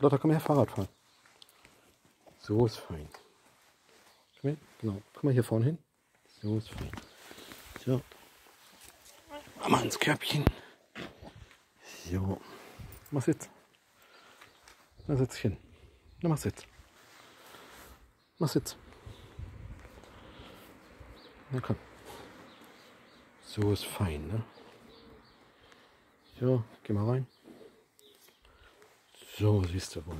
Lotta, komm her, Fahrrad fahren. So ist fein. Komm her, genau. Komm mal hier vorne hin. So ist fein. So. Mal ins Körbchen. So. Mach Sitz. Na, setz dich hin. Na, mach Sitz. Mach Sitz. Na komm. So ist fein, ne? So, geh mal rein. Jean was visste vad